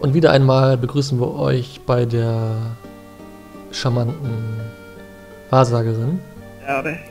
Und wieder einmal begrüßen wir euch bei der charmanten Wahrsagerin.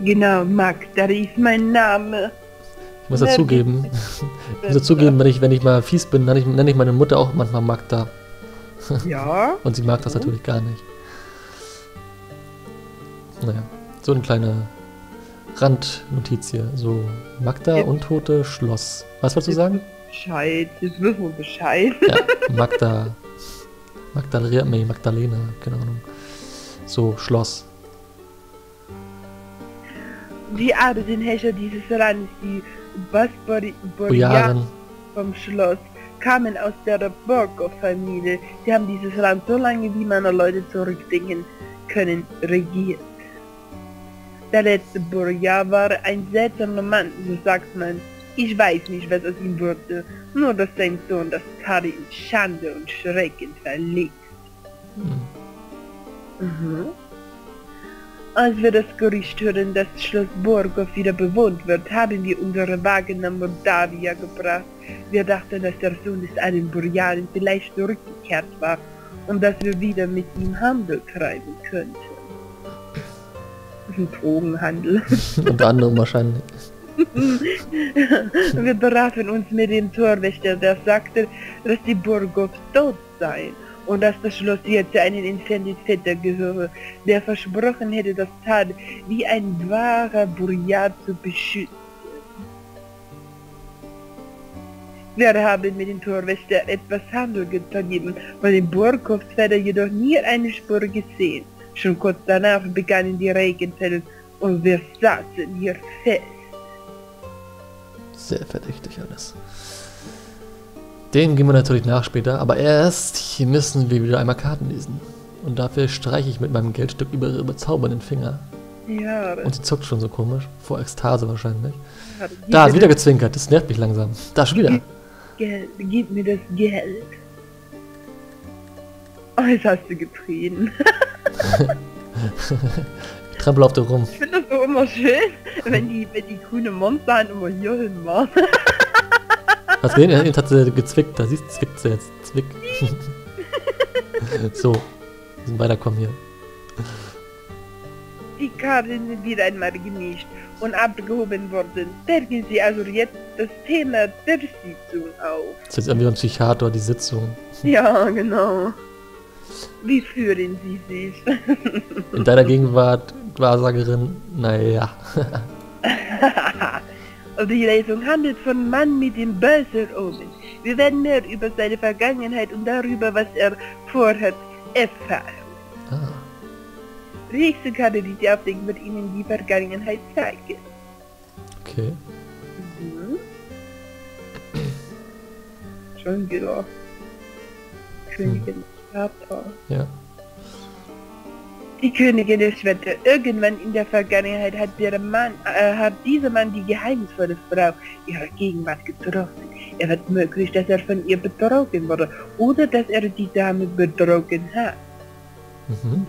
Genau, Magda, ist mein Name. Ich muss dazugeben, ich muss dazugeben, wenn ich, wenn ich mal fies bin, nenne ich, nenne ich meine Mutter auch manchmal Magda. Ja. Und sie mag das natürlich gar nicht. Naja, so eine kleine Randnotiz hier. So, Magda, Ja. Untote, Schloss. Was wolltest du sagen? Bescheid, jetzt wissen wir Bescheid. Ja, Magda. Magdalena, nee, Magdalena, keine Ahnung. So, Schloss. Die Adesenhäscher dieses Landes, die Baspori Bojaren. vom Schloss, kamen aus der Borgo-Familie. Sie haben dieses Land so lange, wie meine Leute zurückdenken können, regiert. Der letzte Borgia war ein seltsamer Mann, so sagt man. Ich weiß nicht, was aus ihm wurde, nur dass sein Sohn das Tari in Schande und Schrecken verlegt. Hm. Mhm. Als wir das Gerücht hören, dass Schloss Borgow wieder bewohnt wird, haben wir unsere Wagen nach Moldawia gebracht. Wir dachten, dass der Sohn des einen Burjaren vielleicht zurückgekehrt war und dass wir wieder mit ihm Handel treiben könnten. Ein Drogenhandel. Unter anderem wahrscheinlich. wir beraten uns mit dem Torwächter, der sagte, dass die Burgow tot sei und dass das Schloss jetzt einen entfernten Vetter gehöre, der versprochen hätte, das Tal wie ein wahrer Burjat zu beschützen. Wir haben mit dem Torwächter etwas Handel getrieben, von dem Burghoffs Vetter jedoch nie eine Spur gesehen. Schon kurz danach begannen die Regenfälle und wir saßen hier fest. Sehr verdächtig alles. Den gehen wir natürlich nach später, aber erst hier müssen wir wieder einmal Karten lesen. Und dafür streiche ich mit meinem Geldstück über ihre bezaubernden Finger. Ja, Und sie zuckt schon so komisch. Vor Ekstase wahrscheinlich. das Da, ist wieder gezwinkert. Das nervt mich langsam. Da schon wieder. Geld, gib mir das Geld. Oh, jetzt hast du getreten. Ich trampel auf dir rum. Ich finde das so immer schön, wenn die, wenn die grüne Monster immer hier hin machen. Was gesehen? Jetzt hat sie gezwickt. Da siehst du, zwickt sie jetzt. Zwick. so. Wir müssen weiterkommen hier. Die Karten sind wieder einmal gemischt und abgehoben worden. Bergen Sie also jetzt das Thema der Sitzung auf. Das ist jetzt irgendwie ein Psychiater, die Sitzung. Ja, genau. Wie fühlen Sie sich? In deiner Gegenwart, Wahrsagerin, naja. Die Lesung handelt von Mann mit dem bösen Omen. Wir werden mehr über seine Vergangenheit und darüber, was er vorhat, erfahren. Ah, Die nächste Karte, die Sie aufdecken, wird Ihnen die Vergangenheit zeigen. okay. Mhm. Schon wieder. Königin Papa. Ja. Die Königin der Schwerter. Irgendwann in der Vergangenheit hat der Mann, äh, hat dieser Mann die geheimnisvolle Frau ihrer Gegenwart getroffen. Er wird möglich, dass er von ihr betrogen wurde oder dass er die Dame betrogen hat. Mhm.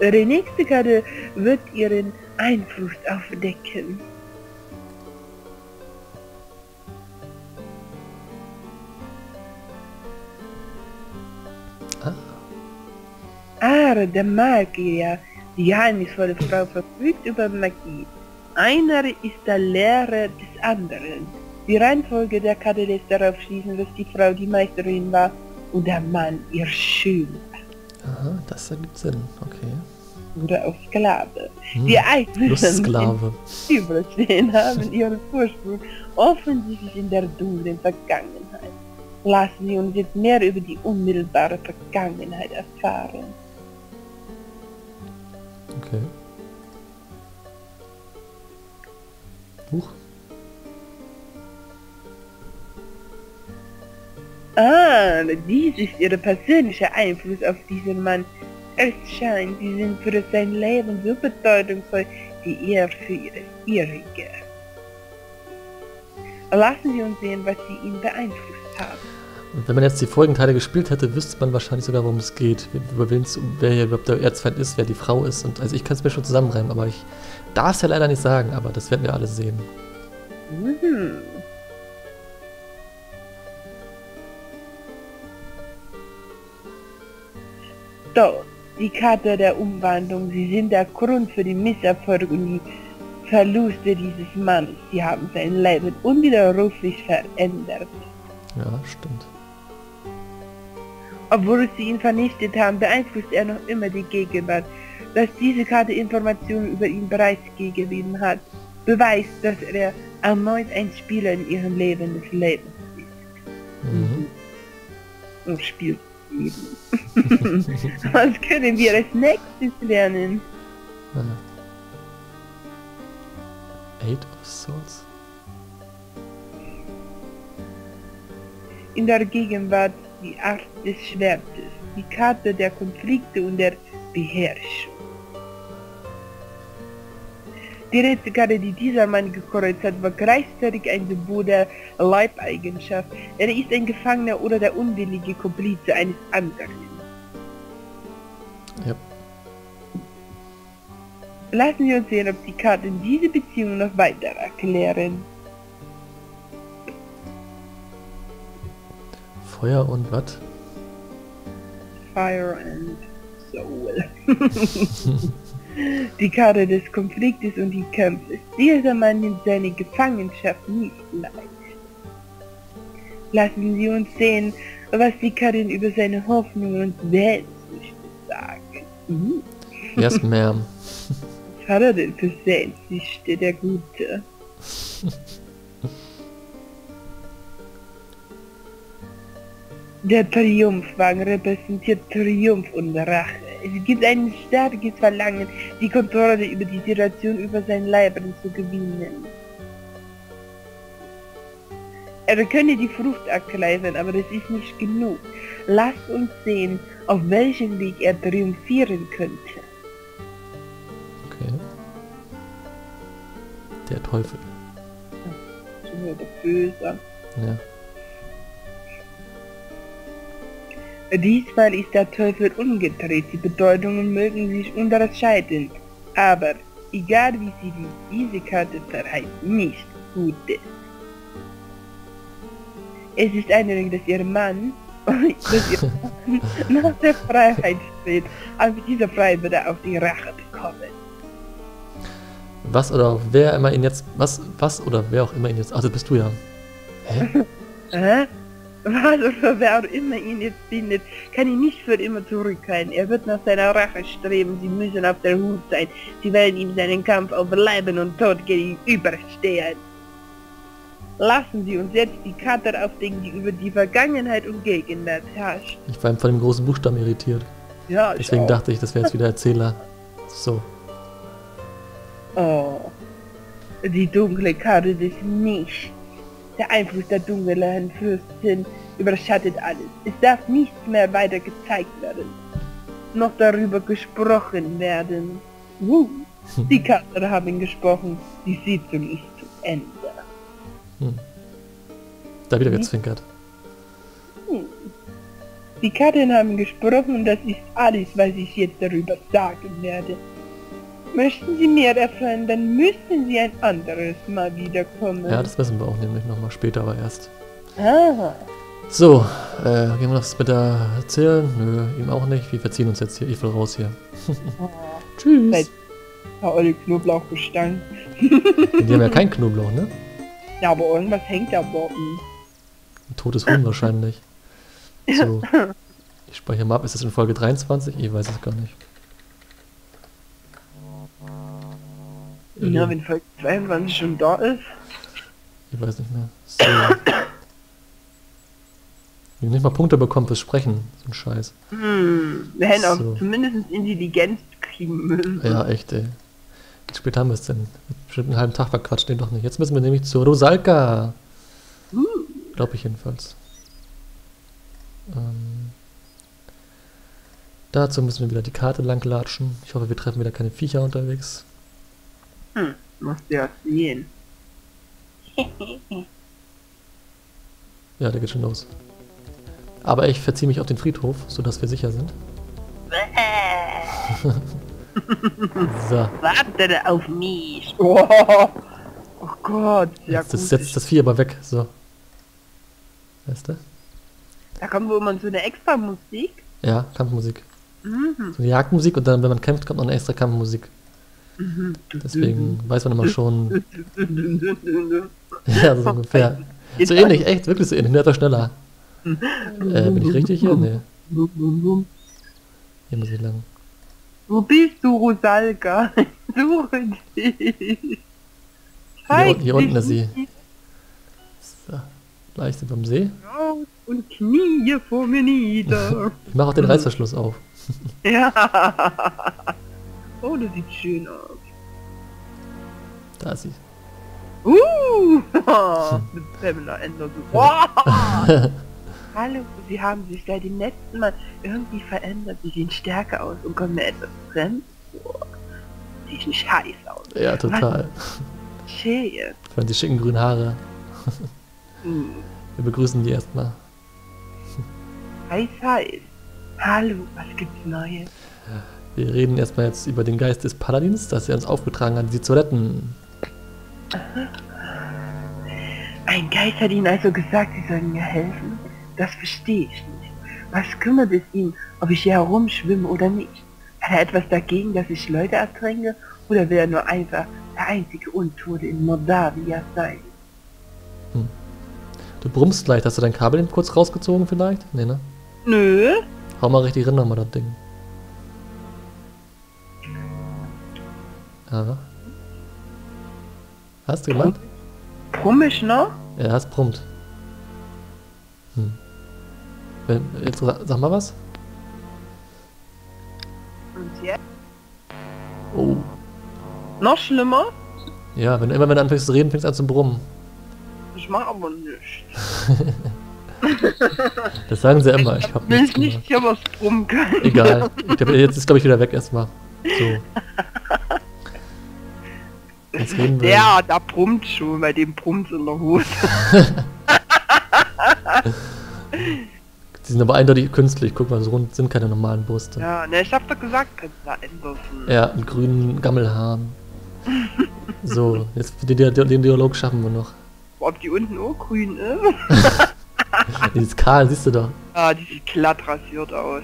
Ihre nächste Karte wird ihren Einfluss aufdecken. Are, der Magier, die geheimnisvolle Frau verfügt über Magie. Einer ist der Lehrer des anderen. Die Reihenfolge der Karte lässt darauf schließen, dass die Frau die Meisterin war und der Mann ihr Schüler aha, das ergibt Sinn. Okay. oder auch Sklave. Hm. Die Lustsklave. überstehen haben ihren Ursprung offensichtlich in der dunklen Vergangenheit. Lassen Sie uns jetzt mehr über die unmittelbare Vergangenheit erfahren. Okay. Huch. Ah, dies ist Ihr persönlicher Einfluss auf diesen Mann. Es scheint, Sie sind für sein Leben so bedeutungsvoll wie er für Ihre ihrige. Lassen Sie uns sehen, was Sie ihn beeinflusst haben. Wenn man jetzt die folgenden Teile gespielt hätte, wüsste man wahrscheinlich sogar, worum es geht. Über wen's, wer hier überhaupt der Erzfeind ist, wer die Frau ist. Und, also ich kann es mir schon zusammenreimen, aber ich darf es ja leider nicht sagen, aber das werden wir alle sehen. Mhm. Doch, die Karte der Umwandlung, sie sind der Grund für die Misserfolge und die Verluste dieses Mannes. Sie haben sein Leben unwiderruflich verändert. Ja, stimmt. Obwohl sie ihn vernichtet haben, beeinflusst er noch immer die Gegenwart. Dass diese Karte Informationen über ihn bereits gegeben hat, beweist, dass er erneut ein Spieler in ihrem Leben des Lebens ist. Mhm. Und spielt Leben. Was können wir als nächstes lernen? Ja. Eight of Swords. In der Gegenwart die Art des Schwertes, die Karte der Konflikte und der Beherrschung. Die Rätselkarte, die dieser Mann gekreuzt hat, war gleichzeitig ein Symbol der Leibeigenschaft. Er ist ein Gefangener oder der unwillige Komplize eines anderen. Ja. Lassen wir uns sehen, ob die Karten diese Beziehung noch weiter erklären. Feuer und was? Fire and Soul. die Karte des Konfliktes und die Kämpfe. Dieser Mann nimmt seine Gefangenschaft nicht leicht. Lassen Sie uns sehen, was die Karten über seine Hoffnungen und Sehnsüchte sagen. Mhm. Yes, ma'am. Was hat er denn für Sehnsüchte, der Gute? Der Triumphwagen repräsentiert Triumph und Rache. Es gibt ein starkes Verlangen, die Kontrolle über die Situation über sein Leben zu gewinnen. Er könne die Frucht ergreifen, aber das ist nicht genug. Lasst uns sehen, auf welchem Weg er triumphieren könnte. Okay. Der Teufel. Schon wieder böse. Ja. Diesmal ist der Teufel umgedreht, die Bedeutungen mögen sich unterscheiden, aber egal wie sie die, diese Karte verheißt, nicht Gutes. Es ist eindeutig, dass ihr Mann, dass ihr Mann nach der Freiheit strebt, aber mit dieser Freiheit wird er auch die Rache bekommen. Was oder wer immer ihn jetzt. Was, was oder wer auch immer ihn jetzt. Das bist du ja. Hä? Hä? Was oder wer auch immer ihn jetzt findet, kann ihn nicht für immer zurückhalten. Er wird nach seiner Rache streben, sie müssen auf der Hut sein. Sie werden ihm seinen Kampf auf Leben und Tod gegenüberstehen. Lassen Sie uns jetzt die Karte aufdecken, die über die Vergangenheit und Gegenwart herrscht. Ich war von dem großen Buchstaben irritiert. Ja, ich Deswegen auch. dachte ich, das wäre jetzt wieder Erzähler. So. Oh. Die dunkle Karte des Nichts. Der Einfluss der dunklen Fürstin überschattet alles. Es darf nichts mehr weiter gezeigt werden. Noch darüber gesprochen werden. Uh, die Karten haben gesprochen. Die Sitzung ist zu Ende. Da wieder gezwinkert. Die Karten haben gesprochen und das ist alles, was ich jetzt darüber sagen werde. Möchten Sie mehr erfahren, dann müssen Sie ein anderes Mal wiederkommen. Ja, das wissen wir auch nämlich nochmal später, aber erst. Aha. So, äh, gehen wir noch was mit der erzählen? Nö, ihm auch nicht. Wir verziehen uns jetzt hier. Ich will raus hier. Tschüss. Seit- Paul Knoblauchgestank. Die haben ja keinen Knoblauch, ne? Ja, aber irgendwas hängt da Boden. Ein totes Huhn wahrscheinlich. So. Ich speichere mal ab. Ist das in Folge 23? Ich weiß es gar nicht. Ja, Äh, wenn Folge 22 schon da ist. Ich weiß nicht mehr. So. Haben nicht mal Punkte bekommen fürs Sprechen. So ein Scheiß. Hm, wir hätten auch So. zumindest Intelligenz kriegen müssen. Ja, echt, ey. Wie spät haben wir es denn? Bestimmt einen halben Tag verquatscht den doch nicht. Jetzt müssen wir nämlich zu Rosalka. Glaube ich jedenfalls. Ähm, dazu müssen wir wieder die Karte lang latschen. Ich hoffe, wir treffen wieder keine Viecher unterwegs. Hm, musst ja sehen. Ja, der geht schon los. Aber ich verziehe mich auf den Friedhof, sodass wir sicher sind. So, Warte auf mich. Oh, oh Gott, ja jetzt ist gut. jetzt das Vieh aber weg. So. Weißt du? Da kommt wohl mal so eine extra Musik. Ja, Kampfmusik. Mhm. So eine Jagdmusik und dann, wenn man kämpft, kommt noch eine extra Kampfmusik. Mhm. Deswegen weiß man immer schon, ja, so ungefähr. So ähnlich, echt, wirklich so ähnlich, nur etwas schneller. Äh, bin ich richtig hier? Nee, hier muss ich lang. Wo bist du, Rosalga? Suche dich. Hier, hier unten ist sie. So, gleich sind wir am See. Und knie vor mir nieder. Ich mache auch den Reißverschluss auf. Ja. Oh, das sieht schön aus. Da ist sie. Uh! Mit Pamela Anderson. Wow. Hallo, Sie haben sich seit dem letzten Mal irgendwie verändert. Sie sehen stärker aus und kommen mir etwas fremd vor. Sie sehen scheiß aus. Ja, total. Schähe. Vor allem die schicken grünen Haare. Hm. Wir begrüßen die erstmal. Heiß, heiß. Hallo, was gibt's Neues? Wir reden erstmal jetzt über den Geist des Paladins, dass er uns aufgetragen hat, sie zu retten. Ein Geist hat Ihnen also gesagt, Sie sollen mir helfen? Das verstehe ich nicht. Was kümmert es ihn, ob ich hier herumschwimme oder nicht? Hat er etwas dagegen, dass ich Leute ertränke? Oder will er nur einfach der einzige Untote in Moldavia sein? Du brummst leicht. Hast du dein Kabel eben kurz rausgezogen vielleicht? Nee, ne? Nö. Hau mal richtig rein nochmal das Ding. Ja. Hast du gemacht? Brummisch noch? Ja, hast brummt. Hm. Wenn, jetzt sa- sag mal was. Und jetzt? Oh. Noch schlimmer? Ja, wenn immer wenn du anfängst zu reden, fängst du an zu brummen. Ich mach aber nichts. Das sagen sie immer. Ich hab nichts nicht gemacht. hier was brummen können. Egal. Ich glaub, jetzt ist glaube ich wieder weg erstmal. So. Jetzt reden wir. Der, da brummt schon, bei dem brummt in der Hose. Die sind aber eindeutig künstlich. Guck mal, so rund sind keine normalen Brüste. Ja, ne, ich hab doch gesagt, Pamela Anderson. ja mit grünen Gammelhaaren. So, jetzt den, den, den Dialog schaffen wir noch. Ob die unten auch grün ist? Die ist kahl, siehst du doch. Ah, die sieht glatt rasiert aus.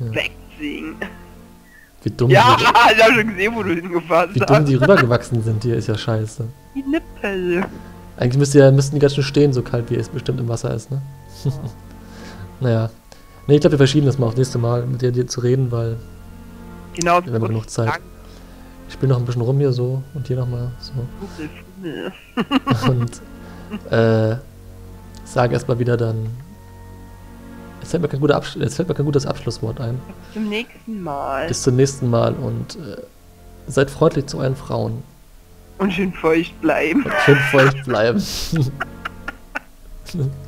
Ja. Wegziehen. Wie dumm, Ja, die, ich hab schon gesehen, wo du hingefasst wie dumm hast. die rübergewachsen sind hier, ist ja scheiße. Die Nippel. Eigentlich müsste ja, müssten die ganz schön stehen, so kalt wie es bestimmt im Wasser ist, ne? naja. Ne, ich glaube, wir verschieben das mal auf nächste Mal, mit dir, dir zu reden, weil Genau, Wir haben genug Zeit. lang. ich spiele noch ein bisschen rum hier so und hier nochmal so. Fummel, Fummel. Und äh, sage erstmal wieder dann. Es fällt, mir kein guter Absch fällt mir kein gutes Abschlusswort ein. Bis zum nächsten Mal. Bis zum nächsten Mal und äh, seid freundlich zu euren Frauen. Und schön feucht bleiben. Und schön feucht bleiben.